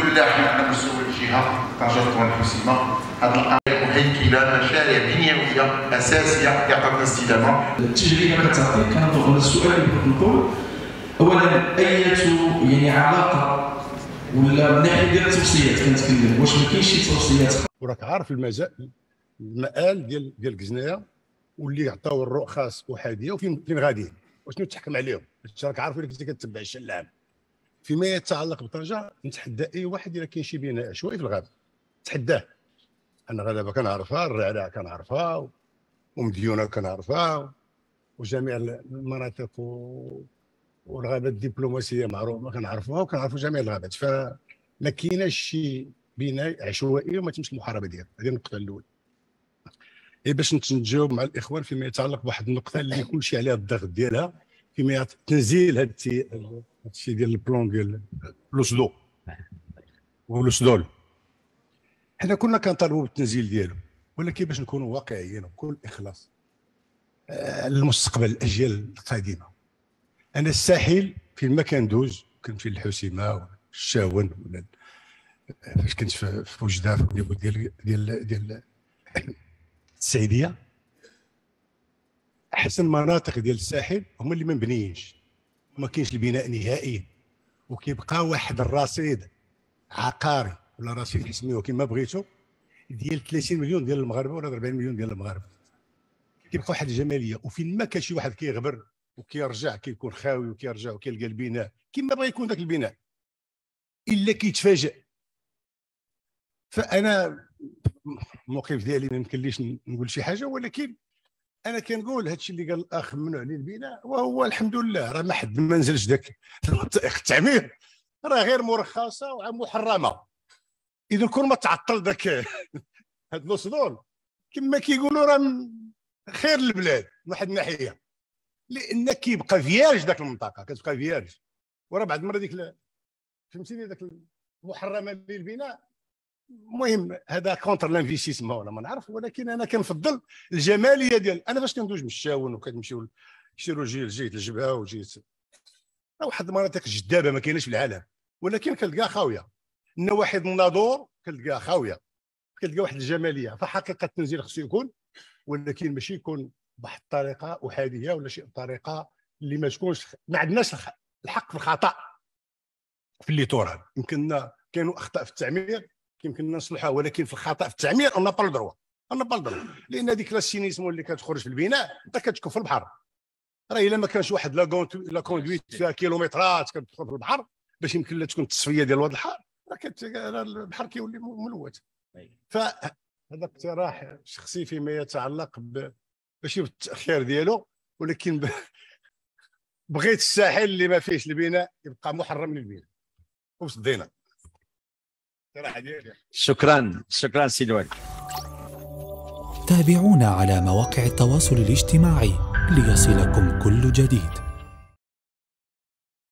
لله إحنا مسؤول الجهه طنجة والحسيمه هذا مهيكله مشاريع بنيويه اساسيه يعطينا استدامه التجربه كتعطي كنظن على السؤال اللي بغيت نقول اولا اية يعني علاقه ولا من ناحيه ديال التوصيات كنتكلم واش ما كاينش شي توصيات وراك عارف المجال المآل ديال ديال كزنايه واللي عطاو الرخص احاديه وفين فين غاديين؟ وشنو تحكم عليهم؟ أنت راك عارف اللي كنت كتبع الشان العام فيما يتعلق بطنجه نتحدى أي واحد إلا كاين شي بناء عشوائي في الغابة. تحداه. أنا غلبه كنعرفها الرعراع كنعرفها ومديونة كنعرفها وجميع المناطق و... والغابات الدبلوماسية معروفة كنعرفوها وكنعرفوا جميع الغابات. فما كايناش شي بناء عشوائي وما تمش المحاربة ديالها. هذه النقطة الأولى. إيه باش نتجاوب مع الإخوان فيما يتعلق بواحد النقطة اللي كلشي عليها الضغط ديالها فيما تنزيل هذا الشيء ديال البلون ديال لوسدو ولوسدول حنا كنا كنطالبوا بالتنزيل ديالو ولكن باش نكونوا واقعيين وبكل إخلاص آه، للمستقبل الأجيال القادمة. أنا الساحل فين ما كندوز كنت في الحسيمه الشاون ولا فاش كنت في وجدة في ديال ديال ديال السعيديه احسن مناطق ديال الساحل هما اللي ما مبنيينش. ما كاينش البناء نهائيا وكيبقى واحد الرصيد عقاري ولا رصيد سميوه كما بغيتو ديال 30 مليون ديال المغاربة ولا 40 مليون ديال المغاربة. كيبقى واحد الجمالية. وفين ما كان شي واحد كيغبر وكيرجع كيكون خاوي وكيرجع وكيلقى البناء كما بغى يكون ذاك البناء. إلا كيتفاجئ. فأنا الموقف ديالي ما يمكنليش نقول شي حاجة ولكن أنا كنقول هادشي اللي قال الأخ ممنوع عليه البناء وهو الحمد لله راه ما حد ما نزلش ذاك التعمير راه غير مرخصة ومحرمة. إذا كل ما تعطل ذاك هاد الوصدول كما كيقولوا راه خير البلاد من واحد الناحية. لأن كيبقى فياج ذاك المنطقة كتبقى فياج. وراه بعد المره ديك فهمتيني ذاك المحرمة للبناء المهم هذا contre l'investissement ولا ما نعرف ولكن أنا كنفضل الجمالية ديال أنا فاش كندوز من الشاون وكنمشيو نشيرو جيت الجبهه وجيت. واحد المناطق جدابه ما كايناش في العالم. ولكن كتلقاها خاوية. النواحي الناظور كتلقاها خاوية. كتلقى واحد الجمالية. فحقيقة التنزيل خصو يكون ولكن ماشي يكون بواحد الطريقة أحادية ولا شي طريقة اللي ما تكونش ما عندناش الحق في الخطأ في ال littoral يمكننا كانوا أخطاء في التعمير يمكننا نصلحها ولكن في الخطأ في التعمير اون با الدروا اون با الدروا لأن هذيك l'assainissement اللي كتخرج في البناء انت كتكون في البحر. راه إلا ما كانش واحد la conduite فيها كيلومترات كتدخل في البحر باش يمكن لها تكون التصفية ديال واد الحار. راه البحر كيولي ملوث. فهذا اقتراح شخصي فيما يتعلق ماشي بالتاخير ديالو ولكن ب... بغيت الساحل اللي ما فيهش البناء يبقى محرم للبناء. وصدينا. شكرا شكرا سيدي تابعونا على مواقع التواصل الاجتماعي ليصلكم كل جديد.